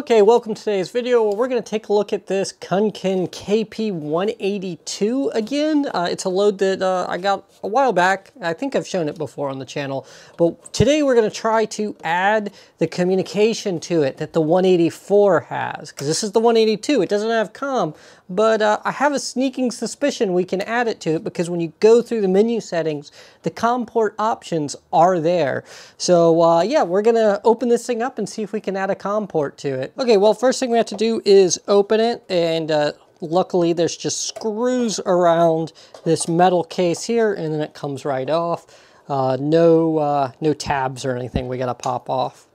Okay, welcome to today's video. We're going to take a look at this Kunkin KP182 again. Uh, it's a load that uh, I got a while back. I think I've shown it before on the channel. But today we're going to try to add the communication to it that the 184 has. Because this is the 182. It doesn't have COM, but uh, I have a sneaking suspicion we can add it to it because when you go through the menu settings, the COM port options are there. So uh, yeah, we're going to open this thing up and see if we can add a COM port to it it. Okay, well, first thing we have to do is open it, and uh, luckily there's just screws around this metal case here, and then it comes right off. Uh, no, uh, no tabs or anything we gotta pop off.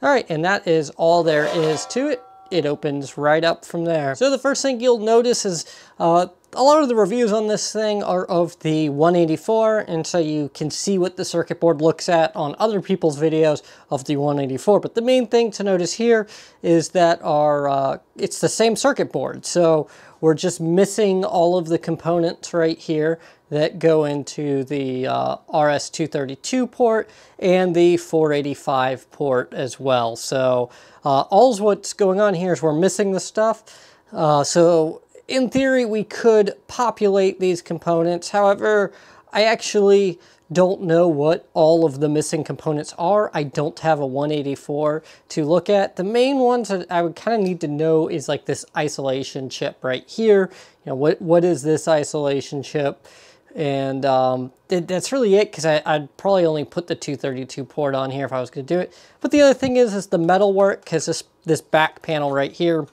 All right, and that is all there is to it it opens right up from there. So the first thing you'll notice is uh, a lot of the reviews on this thing are of the 184 and so you can see what the circuit board looks at on other people's videos of the 184 but the main thing to notice here is that our uh, it's the same circuit board. So we're just missing all of the components right here that go into the uh, RS-232 port and the 485 port as well. So uh, all's what's going on here is we're missing the stuff. Uh, so in theory, we could populate these components. However, I actually don't know what all of the missing components are. I don't have a 184 to look at. The main ones that I would kind of need to know is like this isolation chip right here. You know, what, what is this isolation chip? And um, that's really it because I'd probably only put the 232 port on here if I was going to do it. But the other thing is, is the metal work because this, this back panel right here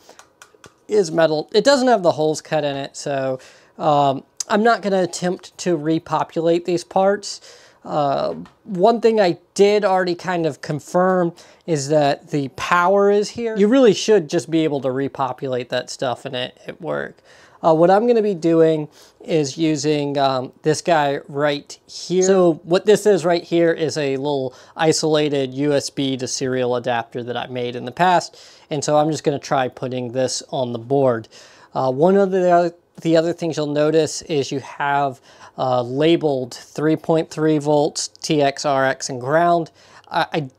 is metal. It doesn't have the holes cut in it, so um, I'm not going to attempt to repopulate these parts. Uh, one thing I did already kind of confirm is that the power is here. You really should just be able to repopulate that stuff and it, it work. Uh, what I'm going to be doing is using um, this guy right here. So what this is right here is a little isolated USB to serial adapter that I made in the past. And so I'm just going to try putting this on the board. Uh, one of the other, the other things you'll notice is you have uh, labeled 3.3 volts, TX, RX, and ground. I, I,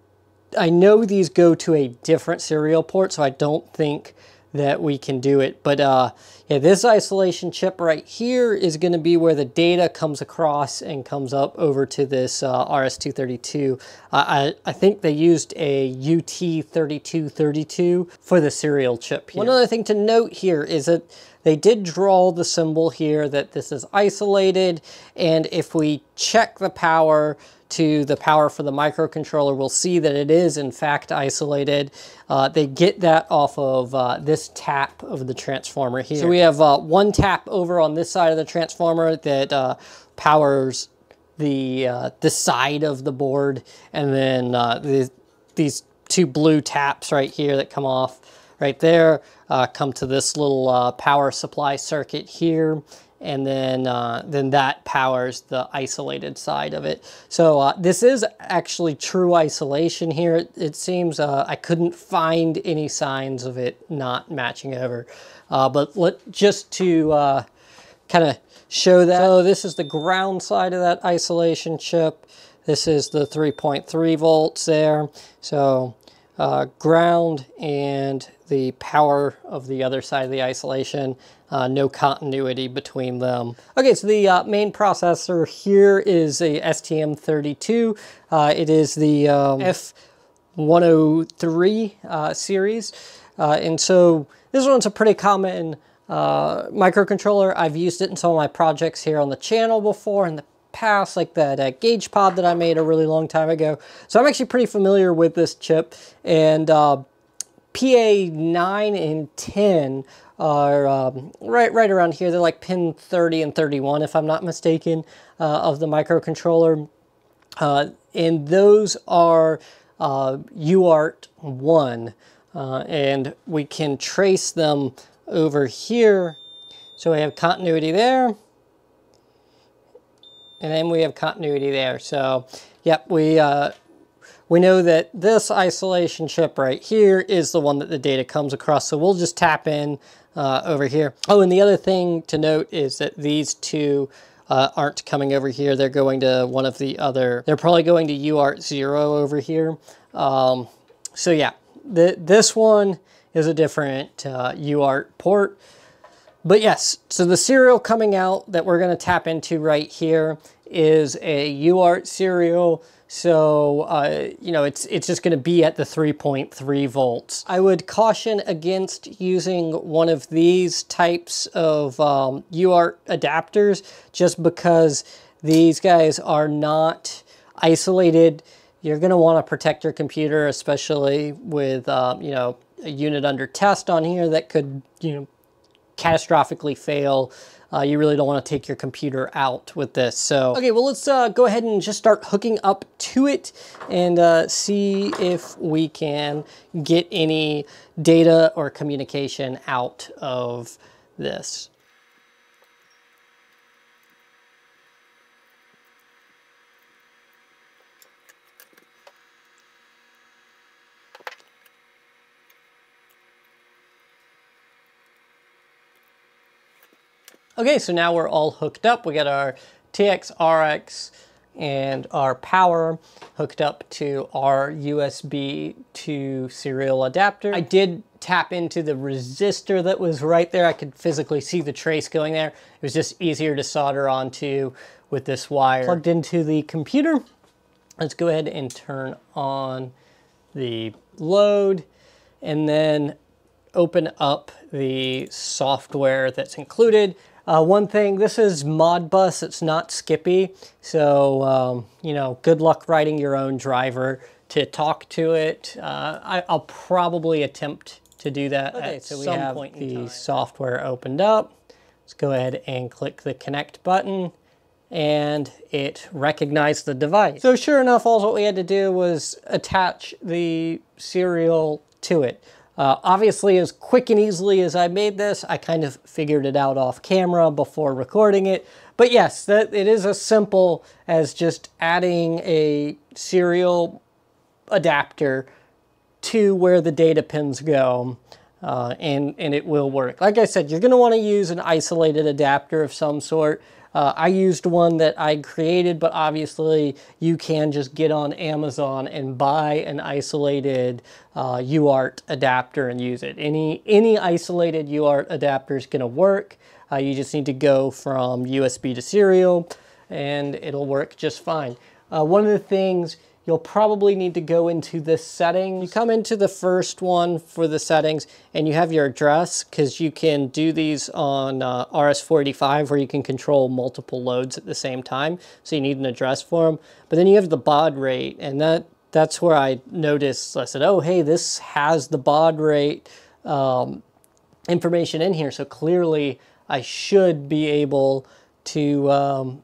I know these go to a different serial port, so I don't think that we can do it. But uh, yeah, this isolation chip right here is going to be where the data comes across and comes up over to this uh, RS-232. Uh, I, I think they used a UT3232 for the serial chip here. One other thing to note here is that they did draw the symbol here that this is isolated, and if we check the power to the power for the microcontroller, we'll see that it is in fact isolated. Uh, they get that off of uh, this tap of the transformer here. So we have uh, one tap over on this side of the transformer that uh, powers the uh, the side of the board, and then uh, the, these two blue taps right here that come off right there come to this little power supply circuit here and then uh, then that powers the isolated side of it. So uh, this is actually true isolation here. It, it seems uh, I couldn't find any signs of it not matching over. Uh, but let, just to uh, kind of show that. So this is the ground side of that isolation chip. This is the 3.3 volts there. So uh, ground and the power of the other side of the isolation, uh, no continuity between them. Okay, so the uh, main processor here is a STM32. Uh, it is the um, F103 uh, series. Uh, and so this one's a pretty common microcontroller. I've used it in some of my projects here on the channel before in the past, like that uh, gauge pod that I made a really long time ago. So I'm actually pretty familiar with this chip. And uh, PA 9 and 10 are um, right, right around here. They're like pin 30 and 31, if I'm not mistaken, uh, of the microcontroller. Uh, and those are uh, UART 1. Uh, and we can trace them over here. So we have continuity there and then we have continuity there. So, yep, we uh, we know that this isolation chip right here is the one that the data comes across. So we'll just tap in uh, over here. Oh, and the other thing to note is that these two uh, aren't coming over here. They're going to one of the other, they're probably going to UART 0 over here. Um, so yeah, the, this one is a different uh, UART port. But yes, so the serial coming out that we're going to tap into right here is a UART serial. So, uh, you know, it's, it's just going to be at the 3.3 volts. I would caution against using one of these types of um, UART adapters just because these guys are not isolated. You're going to want to protect your computer, especially with, um, you know, a unit under test on here that could, you know, catastrophically fail uh, you really don't want to take your computer out with this. So, okay, well, let's uh, go ahead and just start hooking up to it and uh, see if we can get any data or communication out of this. Okay, so now we're all hooked up. We got our TX RX and our power hooked up to our USB to serial adapter. I did tap into the resistor that was right there. I could physically see the trace going there. It was just easier to solder onto with this wire. Plugged into the computer. Let's go ahead and turn on the load and then open up the software that's included. Uh, one thing, this is Modbus, it's not SCPI, so um, you know, good luck writing your own driver to talk to it. Uh, I, will probably attempt to do that okay, at so some point the time. software opened up. Let's go ahead and click the connect button and it recognized the device. So sure enough, all what we had to do was attach the serial to it. Uh, obviously, as quick and easily as I made this, I kind of figured it out off camera before recording it. But yes, that it is as simple as just adding a serial adapter to where the data pins go. Uh, and, and it will work. Like I said, you're going to want to use an isolated adapter of some sort. Uh, I used one that I created, but obviously you can just get on Amazon and buy an isolated uh, UART adapter and use it. Any, any isolated UART adapter is going to work. Uh, you just need to go from USB to serial and it'll work just fine. Uh, one of the things you'll probably need to go into the settings. You come into the first one for the settings and you have your address because you can do these on uh, RS-485 where you can control multiple loads at the same time. So you need an address for them. But then you have the baud rate and that that's where I noticed, I said, oh, hey, this has the baud rate um, information in here. So clearly I should be able to, um,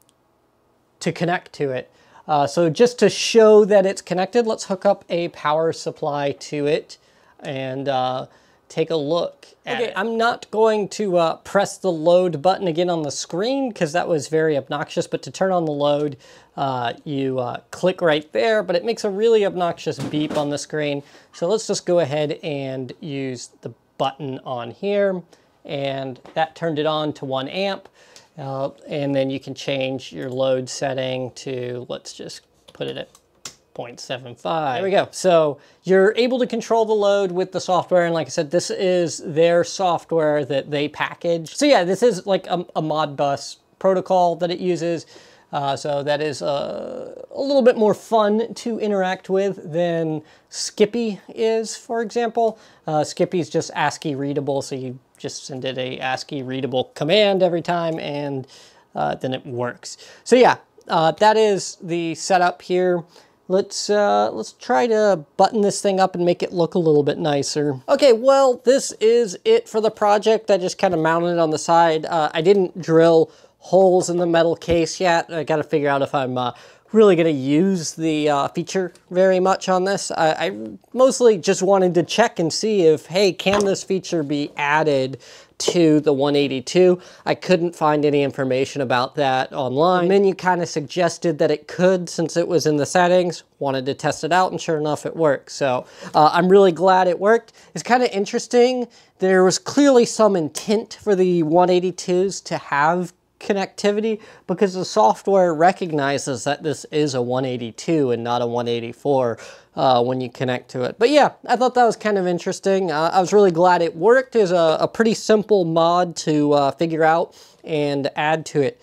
to connect to it. Uh, so just to show that it's connected, let's hook up a power supply to it and uh, take a look okay, it. I'm not going to uh, press the load button again on the screen because that was very obnoxious, but to turn on the load, uh, you uh, click right there, but it makes a really obnoxious beep on the screen. So let's just go ahead and use the button on here and that turned it on to one amp. Uh, and then you can change your load setting to, let's just put it at 0.75. There we go. So you're able to control the load with the software. And like I said, this is their software that they package. So yeah, this is like a, a Modbus protocol that it uses. Uh, so that is uh, a little bit more fun to interact with than SCPI is, for example. Uh, SCPI is just ASCII readable, so you just send it a ASCII readable command every time and uh, then it works. So yeah, uh, that is the setup here. Let's, uh, let's try to button this thing up and make it look a little bit nicer. Okay, well, this is it for the project. I just kind of mounted it on the side. Uh, I didn't drill holes in the metal case yet. I got to figure out if I'm uh, really to use the uh, feature very much on this. I, I, mostly just wanted to check and see if, hey, can this feature be added to the 182? I couldn't find any information about that online. The menu kind of suggested that it could since it was in the settings. Wanted to test it out and sure enough it worked. So uh, I'm really glad it worked. It's kind of interesting. There was clearly some intent for the 182s to have connectivity because the software recognizes that this is a 182 and not a 184 uh, when you connect to it. But yeah, I thought that was kind of interesting. Uh, I was really glad it worked. It's a, a pretty simple mod to uh, figure out and add to it.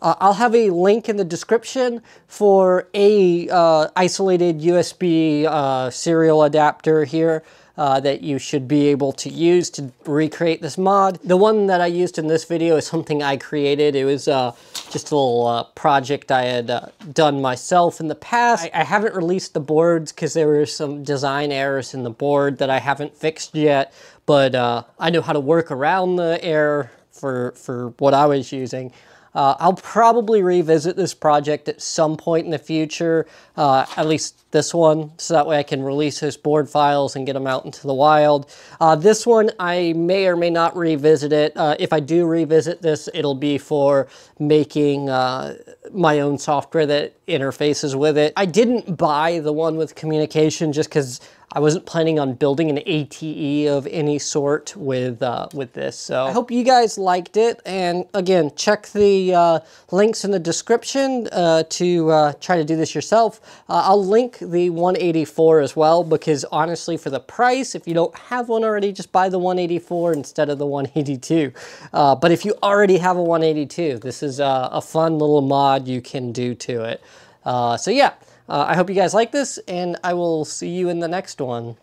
Uh, I'll have a link in the description for a uh, isolated USB uh, serial adapter here uh, that you should be able to use to recreate this mod. The one that I used in this video is something I created. It was uh, just a little uh, project I had uh, done myself in the past. I, I haven't released the boards because there were some design errors in the board that I haven't fixed yet, but uh, I know how to work around the error for, for what I was using. Uh, I'll probably revisit this project at some point in the future, uh, at least this one, so that way I can release those board files and get them out into the wild. Uh, this one, I may or may not revisit it. Uh, if I do revisit this, it'll be for making uh, my own software that interfaces with it. I didn't buy the one with communication just because I wasn't planning on building an ATE of any sort with uh, with this. So I hope you guys liked it. And again, check the uh, links in the description uh, to uh, try to do this yourself. Uh, I'll link the 184 as well because honestly, for the price, if you don't have one already, just buy the 184 instead of the 182. Uh, but if you already have a 182, this is a, a fun little mod you can do to it. so yeah. Uh, I hope you guys like this, and I will see you in the next one.